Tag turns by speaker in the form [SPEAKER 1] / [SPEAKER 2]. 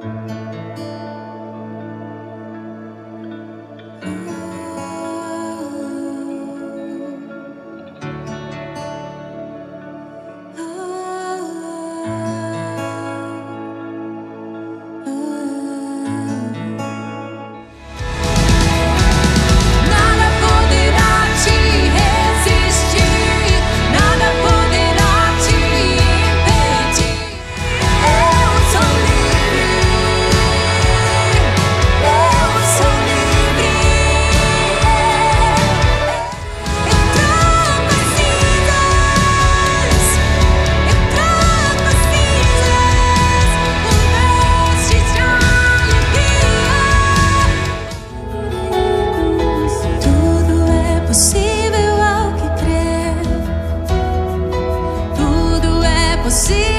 [SPEAKER 1] Thank you.
[SPEAKER 2] você